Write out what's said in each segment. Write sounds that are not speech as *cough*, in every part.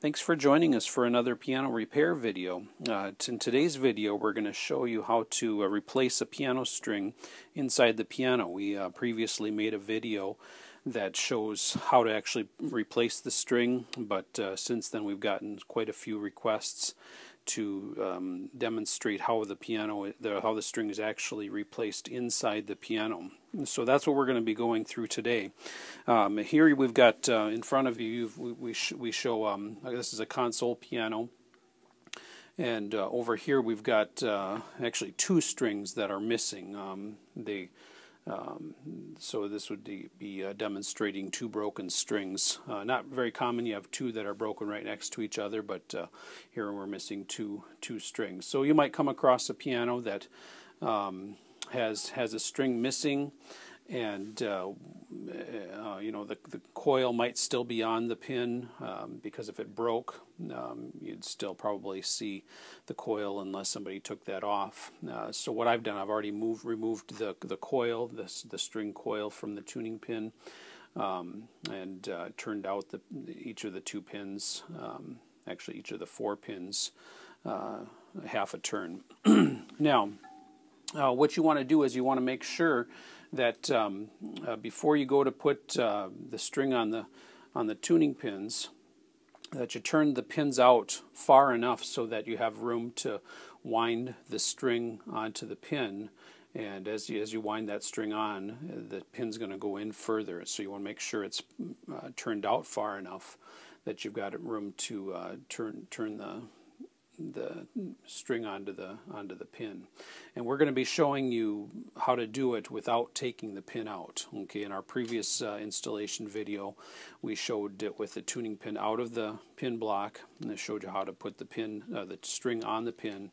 Thanks for joining us for another piano repair video. Uh, in today's video we're going to show you how to uh, replace a piano string inside the piano. We uh, previously made a video that shows how to actually replace the string but uh, since then we've gotten quite a few requests to um, demonstrate how the piano, the, how the string is actually replaced inside the piano. So that's what we're going to be going through today. Um, here we've got uh, in front of you, we, we, sh we show, um, this is a console piano. And uh, over here we've got uh, actually two strings that are missing. Um, they um, so this would be uh, demonstrating two broken strings. Uh, not very common. You have two that are broken right next to each other, but uh, here we're missing two two strings. So you might come across a piano that um, has has a string missing, and uh, uh, you know the the coil might still be on the pin um, because if it broke, um, you'd still probably see the coil unless somebody took that off. Uh, so what I've done, I've already moved removed the the coil, this the string coil from the tuning pin, um, and uh, turned out the each of the two pins, um, actually each of the four pins, uh, half a turn. *clears throat* now, uh, what you want to do is you want to make sure that um, uh, before you go to put uh, the string on the on the tuning pins, that you turn the pins out far enough so that you have room to wind the string onto the pin. And as you, as you wind that string on, the pin's going to go in further. So you want to make sure it's uh, turned out far enough that you've got room to uh, turn turn the the string onto the onto the pin. And we're going to be showing you how to do it without taking the pin out okay? In our previous uh, installation video we showed it with the tuning pin out of the pin block and I showed you how to put the pin uh, the string on the pin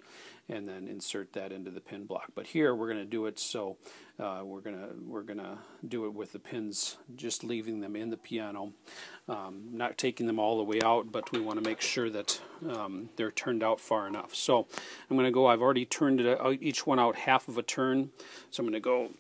and then insert that into the pin block. But here we're going to do it so uh, we're gonna we're gonna do it with the pins just leaving them in the piano. Um, not taking them all the way out but we want to make sure that um, they're turned out far enough. So I'm gonna go I've already turned it out, each one out half of a turn. So I'm gonna go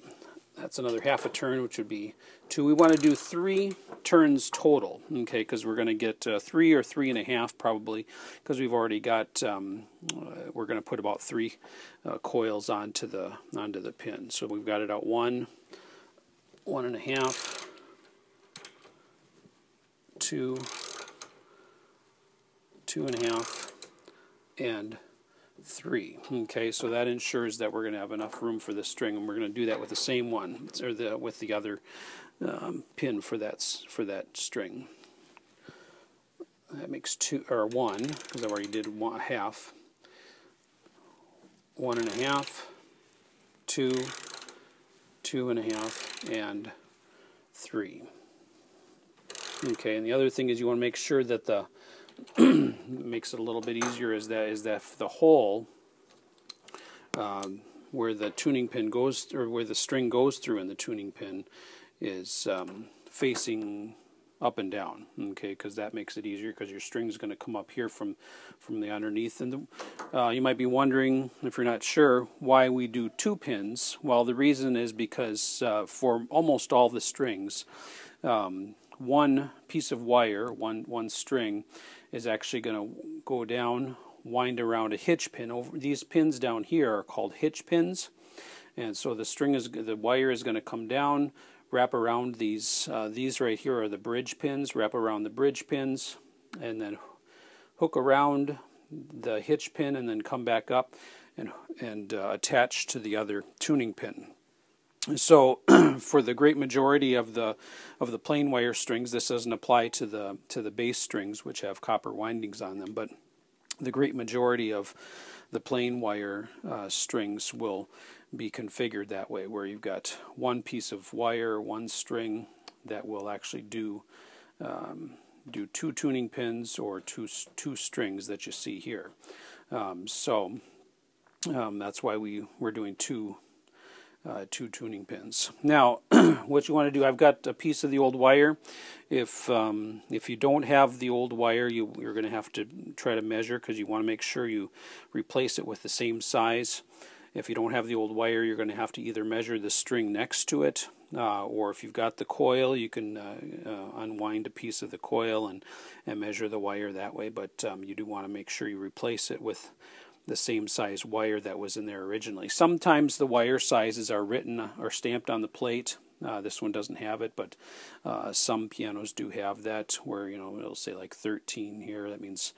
that's another half a turn, which would be two. We want to do three turns total, okay, because we're going to get uh, three or three and a half probably, because we've already got, um, uh, we're going to put about three uh, coils onto the, onto the pin. So we've got it out one, one and a half, two, two and a half, and 3. Okay, so that ensures that we're going to have enough room for the string, and we're going to do that with the same one, or the with the other um, pin for that for that string. That makes two or one because I already did one half. One and a half, two, two and a half, and three. Okay, and the other thing is you want to make sure that the makes it a little bit easier is that is that the hole um, where the tuning pin goes or where the string goes through in the tuning pin is um, facing up and down okay because that makes it easier because your string is going to come up here from from the underneath. And the, uh, you might be wondering if you're not sure why we do two pins. Well the reason is because uh, for almost all the strings um, one piece of wire one one string is actually going to go down, wind around a hitch pin. Over These pins down here are called hitch pins. And so the string is, the wire is going to come down, wrap around these, uh, these right here are the bridge pins, wrap around the bridge pins, and then hook around the hitch pin and then come back up and, and uh, attach to the other tuning pin. So *clears throat* for the great majority of the of the plain wire strings, this doesn't apply to the to the bass strings, which have copper windings on them. But the great majority of the plain wire uh, strings will be configured that way, where you've got one piece of wire, one string that will actually do um, do two tuning pins or two two strings that you see here. Um, so um, that's why we we're doing two uh, two tuning pins. Now, *clears throat* what you want to do, I've got a piece of the old wire. If um, if you don't have the old wire, you, you're going to have to try to measure because you want to make sure you replace it with the same size. If you don't have the old wire, you're going to have to either measure the string next to it, uh, or if you've got the coil, you can uh, uh, unwind a piece of the coil and, and measure the wire that way. But um, you do want to make sure you replace it with the same size wire that was in there originally. Sometimes the wire sizes are written uh, or stamped on the plate. Uh, this one doesn't have it, but uh, some pianos do have that where, you know, it'll say like 13 here. That means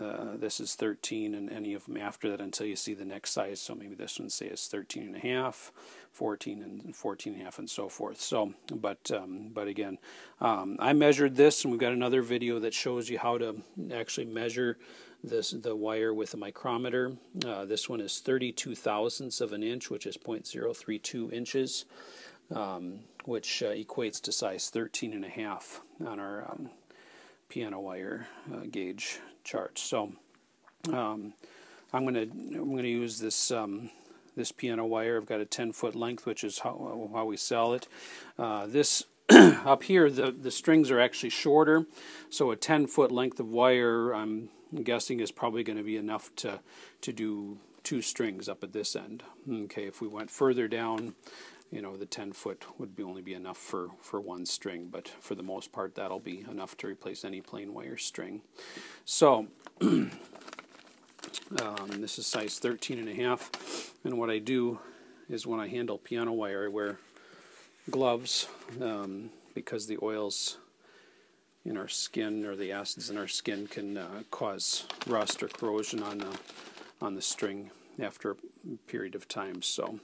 uh, this is 13 and any of them after that until you see the next size. So maybe this one say is 13 and a half, 14 and 14 and a half and so forth. So, but, um, but again, um, I measured this and we've got another video that shows you how to actually measure this the wire with a micrometer. Uh, this one is 32 thousandths of an inch, which is 0.032 inches, um, which uh, equates to size 13 and a half on our um, piano wire uh, gauge chart. So um, I'm going to I'm going to use this um, this piano wire. I've got a 10 foot length, which is how, how we sell it. Uh, this *clears throat* up here, the the strings are actually shorter, so a 10 foot length of wire I'm guessing is probably going to be enough to to do two strings up at this end. Okay, if we went further down, you know, the 10 foot would be only be enough for, for one string, but for the most part that'll be enough to replace any plain wire string. So, *clears throat* um, this is size 13 and a half, and what I do is when I handle piano wire I wear gloves um, because the oils in our skin or the acids in our skin can uh, cause rust or corrosion on the, on the string after a period of time. So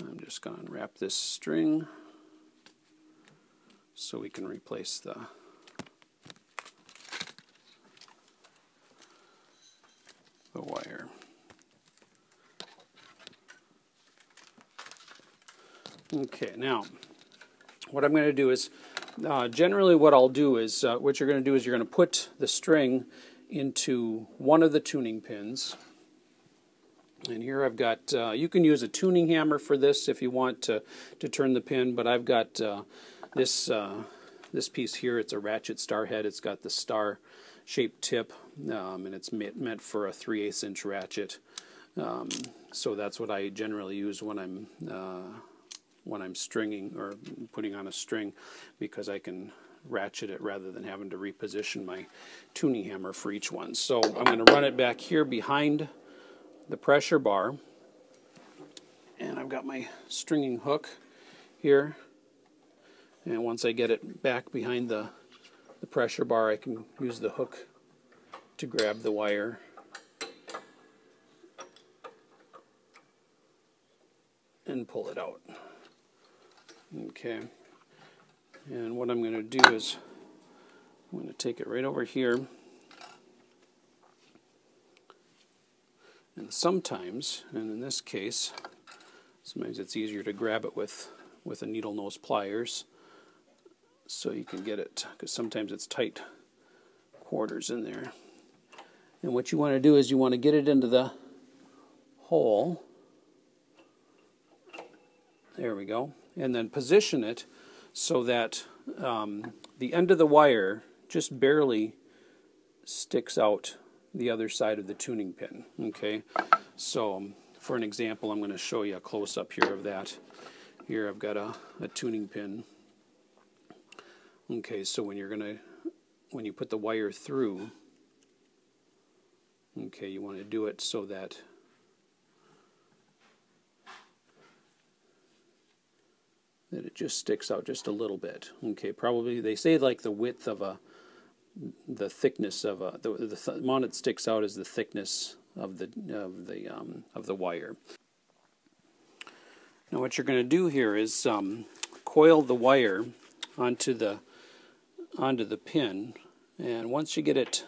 I'm just going to unwrap this string so we can replace the the wire. Okay, now what I'm going to do is uh, generally what I'll do is uh, what you're going to do is you're going to put the string into one of the tuning pins and here I've got, uh, you can use a tuning hammer for this if you want to, to turn the pin, but I've got uh, this, uh, this piece here, it's a ratchet star head, it's got the star shaped tip, um, and it's meant for a 3 8 inch ratchet. Um, so that's what I generally use when I'm uh, when I'm stringing or putting on a string because I can ratchet it rather than having to reposition my tuning hammer for each one. So I'm going to run it back here behind the pressure bar and I've got my stringing hook here. And once I get it back behind the, the pressure bar I can use the hook to grab the wire. And pull it out. Okay. And what I'm going to do is I'm going to take it right over here And sometimes, and in this case, sometimes it's easier to grab it with, with a needle nose pliers so you can get it, because sometimes it's tight quarters in there. And what you want to do is you want to get it into the hole. There we go. And then position it so that um, the end of the wire just barely sticks out the other side of the tuning pin. Okay, so um, for an example, I'm going to show you a close-up here of that. Here I've got a, a tuning pin. Okay, so when you're going to, when you put the wire through, okay, you want to do it so that that it just sticks out just a little bit. Okay, probably they say like the width of a the thickness of a the, the th sticks out is the thickness of the of the um, of the wire. Now what you're going to do here is um, coil the wire onto the onto the pin, and once you get it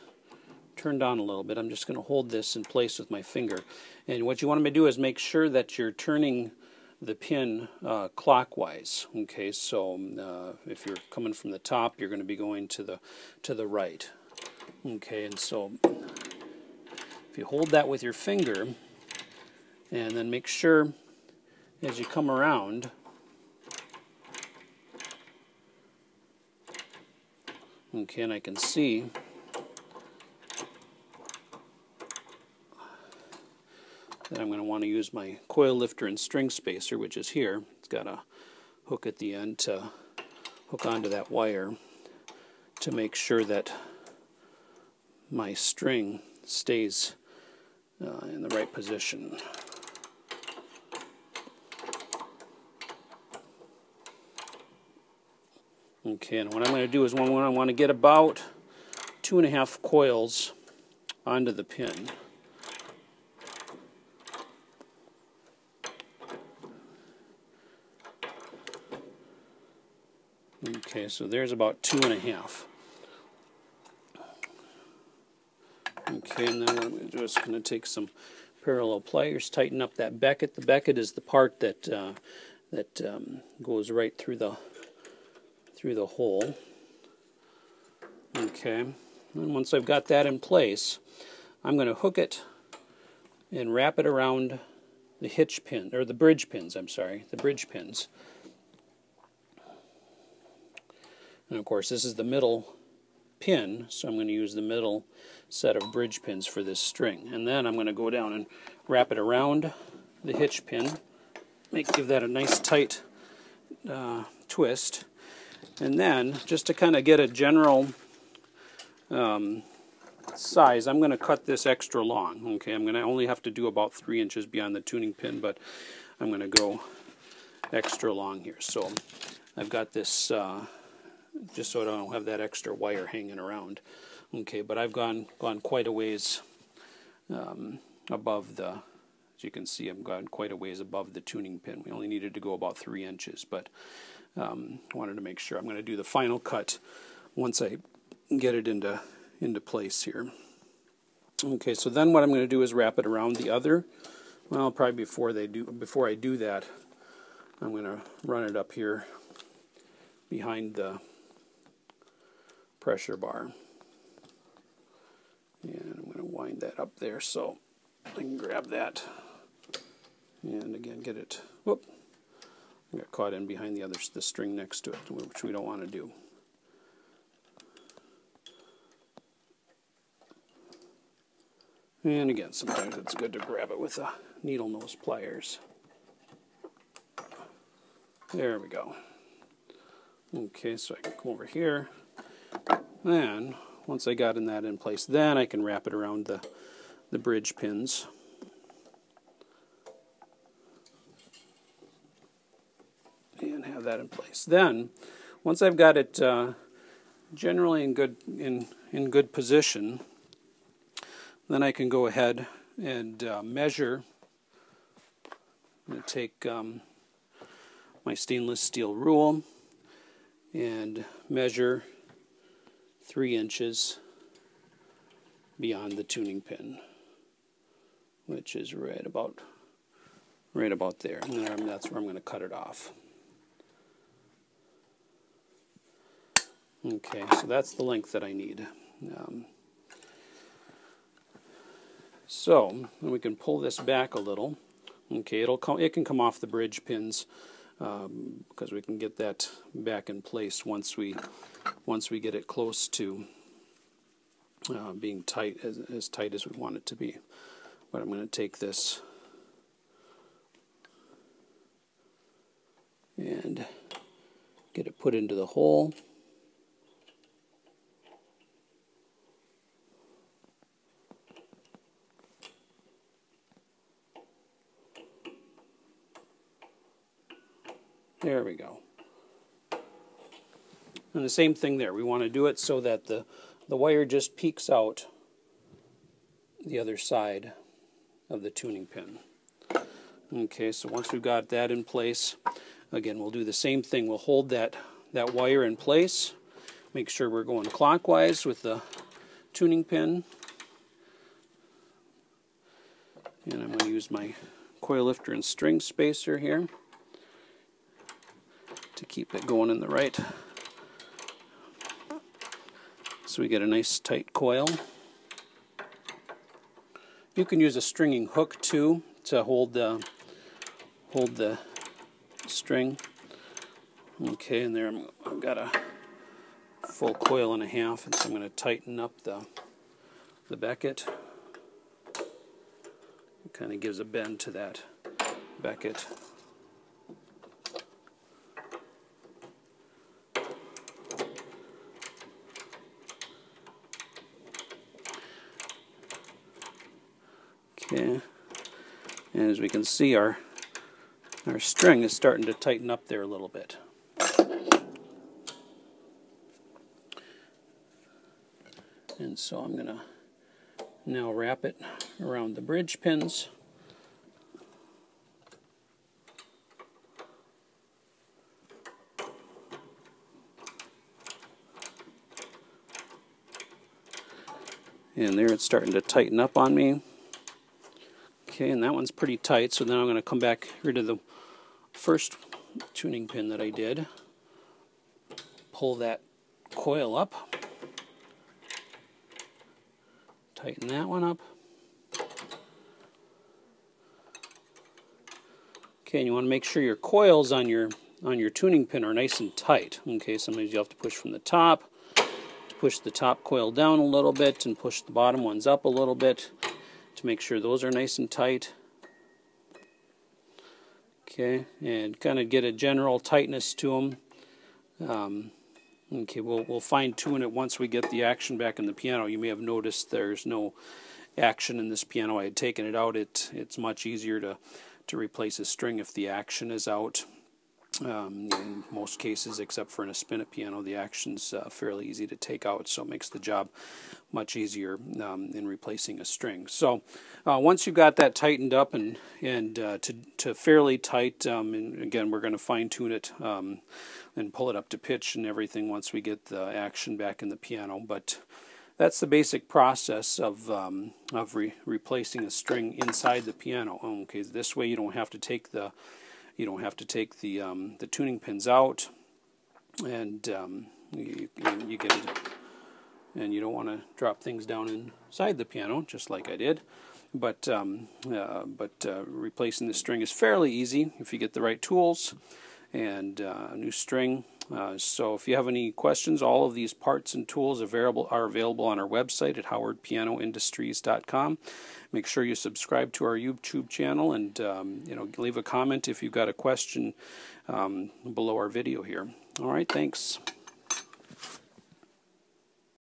turned on a little bit, I'm just going to hold this in place with my finger. And what you want to do is make sure that you're turning the pin uh, clockwise. Okay, so uh, if you're coming from the top, you're going to be going to the to the right. Okay, and so if you hold that with your finger, and then make sure as you come around. Okay, and I can see Then I'm going to want to use my coil lifter and string spacer, which is here. It's got a hook at the end to hook onto that wire to make sure that my string stays uh, in the right position. Okay, and what I'm going to do is when I want to get about two and a half coils onto the pin. Okay, so there's about two and a half. Okay, and then what I'm going to do is going to take some parallel pliers, tighten up that becket. The becket is the part that uh, that um, goes right through the through the hole. Okay, and once I've got that in place, I'm going to hook it and wrap it around the hitch pin, or the bridge pins, I'm sorry, the bridge pins. And of course, this is the middle pin, so I'm going to use the middle set of bridge pins for this string. And then I'm going to go down and wrap it around the hitch pin, make give that a nice tight uh, twist. And then, just to kind of get a general um, size, I'm going to cut this extra long. Okay, I'm going to only have to do about three inches beyond the tuning pin, but I'm going to go extra long here. So I've got this uh, just so I don't have that extra wire hanging around. Okay, but I've gone gone quite a ways um, above the, as you can see, I've gone quite a ways above the tuning pin. We only needed to go about three inches, but um, wanted to make sure. I'm going to do the final cut once I get it into into place here. Okay, so then what I'm going to do is wrap it around the other. Well, probably before they do before I do that, I'm going to run it up here behind the pressure bar. And I'm going to wind that up there so I can grab that. And again, get it. Whoop! I Got caught in behind the other the string next to it, which we don't want to do. And again, sometimes it's good to grab it with a needle nose pliers. There we go. Okay, so I can come over here. Then, once I got in that in place, then I can wrap it around the, the bridge pins. And have that in place. Then, once I've got it uh, generally in good in in good position, then I can go ahead and uh, measure. I'm going to take um, my stainless steel rule and measure three inches beyond the tuning pin, which is right about right about there. And that's where I'm going to cut it off. Okay, so that's the length that I need. Um, so we can pull this back a little. Okay, it'll come. It can come off the bridge pins um, because we can get that back in place once we once we get it close to uh, being tight as, as tight as we want it to be. But I'm going to take this and get it put into the hole. There we go. And the same thing there. We want to do it so that the, the wire just peeks out the other side of the tuning pin. Okay, so once we've got that in place, again, we'll do the same thing. We'll hold that, that wire in place. Make sure we're going clockwise with the tuning pin. And I'm going to use my coil lifter and string spacer here to keep it going in the right. So we get a nice tight coil. You can use a stringing hook too to hold the hold the string. Okay, and there I've got a full coil and a half, and so I'm going to tighten up the the becket. It kind of gives a bend to that becket. Okay, and as we can see, our our string is starting to tighten up there a little bit. And so I'm going to now wrap it around the bridge pins. And there it's starting to tighten up on me. Okay, and that one's pretty tight, so then I'm going to come back here to the first tuning pin that I did. Pull that coil up. Tighten that one up. Okay, and you want to make sure your coils on your on your tuning pin are nice and tight. Okay, sometimes you have to push from the top, to push the top coil down a little bit, and push the bottom ones up a little bit to make sure those are nice and tight. Okay, and kind of get a general tightness to them. Um, okay, we'll, we'll fine tune it once we get the action back in the piano. You may have noticed there's no action in this piano. I had taken it out. It, it's much easier to, to replace a string if the action is out. Um, in most cases, except for in a spinet piano, the action's uh, fairly easy to take out, so it makes the job much easier um, in replacing a string. So uh, once you've got that tightened up and and uh, to to fairly tight, um, and again we're going to fine tune it um, and pull it up to pitch and everything once we get the action back in the piano, but. That's the basic process of um, of re replacing a string inside the piano. Okay, this way you don't have to take the you don't have to take the um, the tuning pins out, and um, you, you get it. And you don't want to drop things down inside the piano, just like I did. But um, uh, but uh, replacing the string is fairly easy if you get the right tools and uh, a new string. Uh, so if you have any questions, all of these parts and tools available are available on our website at howardpianoindustries.com. Make sure you subscribe to our YouTube channel and um, you know leave a comment if you've got a question um, below our video here. All right, thanks.